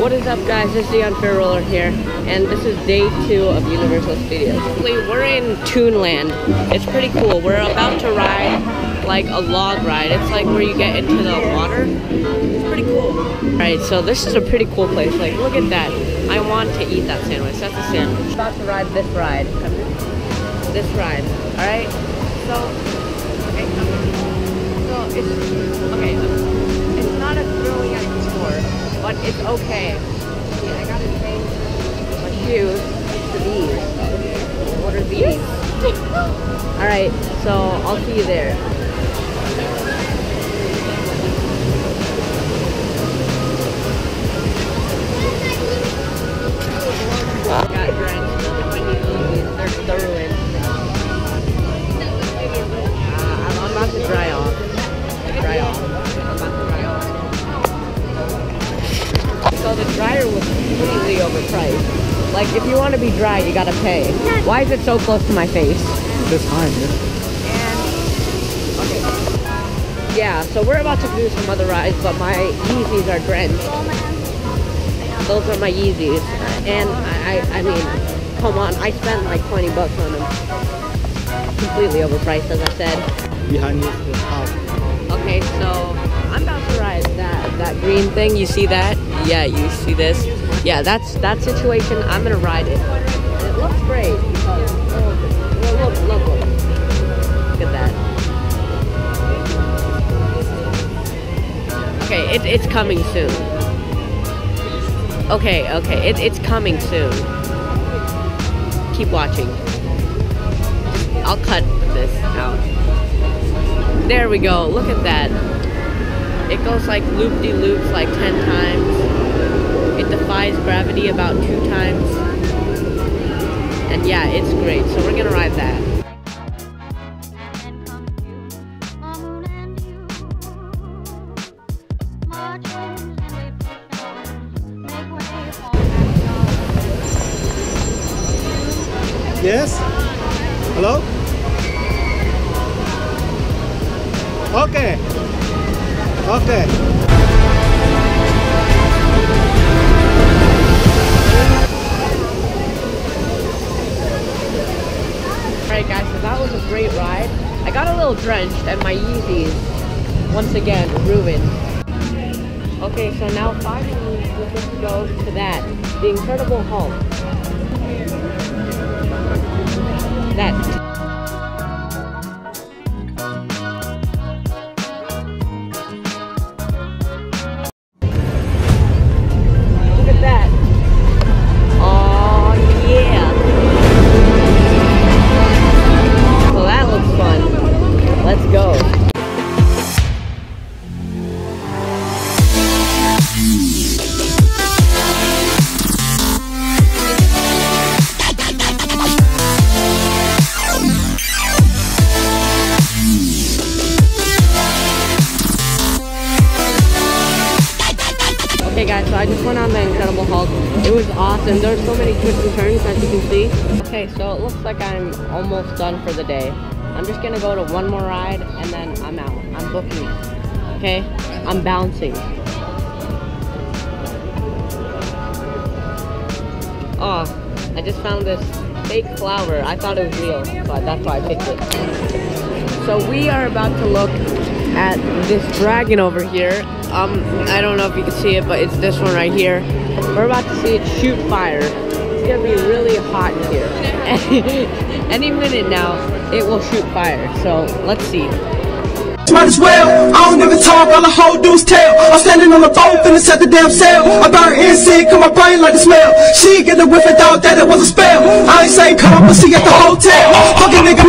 What is up guys, it's the Unfair Ruler here, and this is day two of Universal Studios. We're in Toonland. It's pretty cool. We're about to ride like a log ride. It's like where you get into the water. It's pretty cool. Alright, so this is a pretty cool place. Like, look at that. I want to eat that sandwich. That's a sandwich. i About to ride this ride. This ride. Alright? So, okay, so it's, okay, but it's okay. I gotta change my shoes to these. What are these? Alright, so I'll see you there. The dryer was completely overpriced. Like, if you want to be dry, you gotta pay. Why is it so close to my face? This time, And, okay. Yeah, so we're about to do some other rides, but my Yeezys are drenched. Those are my Yeezys. And I, I, I mean, come on, I spent like 20 bucks on them. Completely overpriced, as I said. Behind you is the house. Okay, so green thing. You see that? Yeah, you see this? Yeah, that's that situation. I'm gonna ride it. It looks great because look, look, look. Look at that. Okay, it, it's coming soon. Okay, okay, it, it's coming soon. Keep watching. I'll cut this out. There we go. Look at that. It goes like loop-de-loops like 10 times. It defies gravity about two times. And yeah, it's great. So we're gonna ride that. Yes? Hello? Okay. Okay. Alright guys, so that was a great ride. I got a little drenched and my Yeezys, once again, ruined. Okay, so now finally we to go to that, the Incredible Hulk. That Okay guys, so I just went on the Incredible Hulk. It was awesome. There's so many twists and turns as you can see. Okay, so it looks like I'm almost done for the day. I'm just gonna go to one more ride and then I'm out. I'm booking. Okay? I'm bouncing. Oh, I just found this fake flower. I thought it was real, but that's why I picked it. So we are about to look at this dragon over here. Um, I don't know if you can see it, but it's this one right here. We're about to see it shoot fire. It's gonna be really hot in here. Any minute now, it will shoot fire. So let's see. Might as well. I don't even talk, all the whole dudes tell. I'm standing on the boat, finna set the damn sail. I burn insect, cause my brain like the smell. She get the whiff and thought that it was a spell. I ain't saying come, but see at the hotel. Fucking nigga,